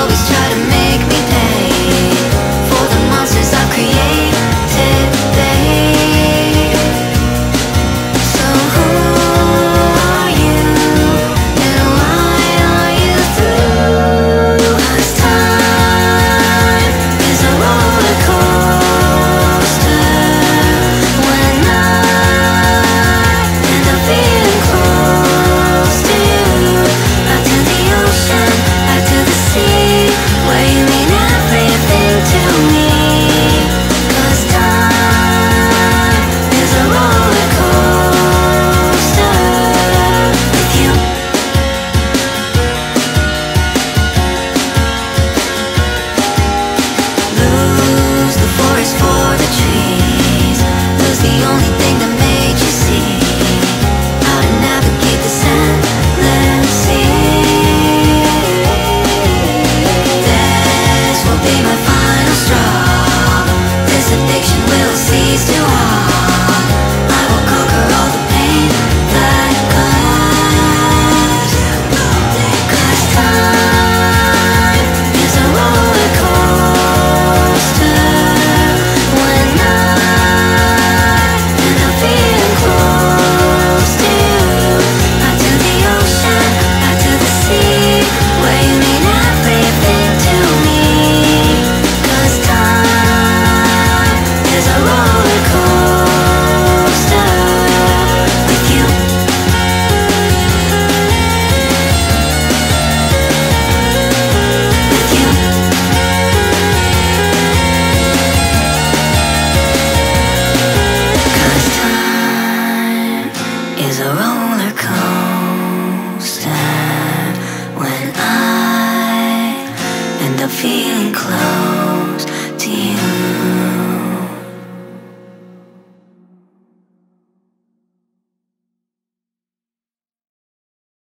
love is feeling close